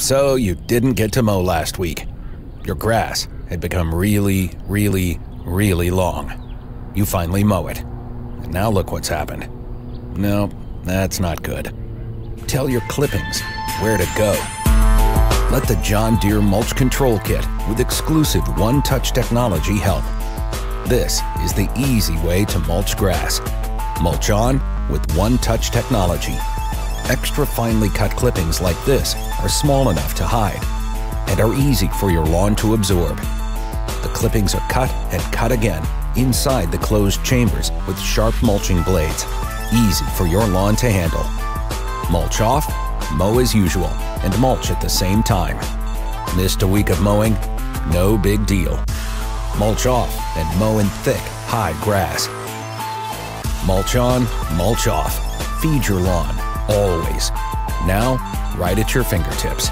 So you didn't get to mow last week. Your grass had become really, really, really long. You finally mow it. And now look what's happened. No, that's not good. Tell your clippings where to go. Let the John Deere Mulch Control Kit with exclusive one-touch technology help. This is the easy way to mulch grass. Mulch on with one-touch technology. Extra finely cut clippings like this are small enough to hide and are easy for your lawn to absorb. The clippings are cut and cut again inside the closed chambers with sharp mulching blades, easy for your lawn to handle. Mulch off, mow as usual, and mulch at the same time. Missed a week of mowing? No big deal. Mulch off and mow in thick, high grass. Mulch on, mulch off. Feed your lawn, always. Now, right at your fingertips.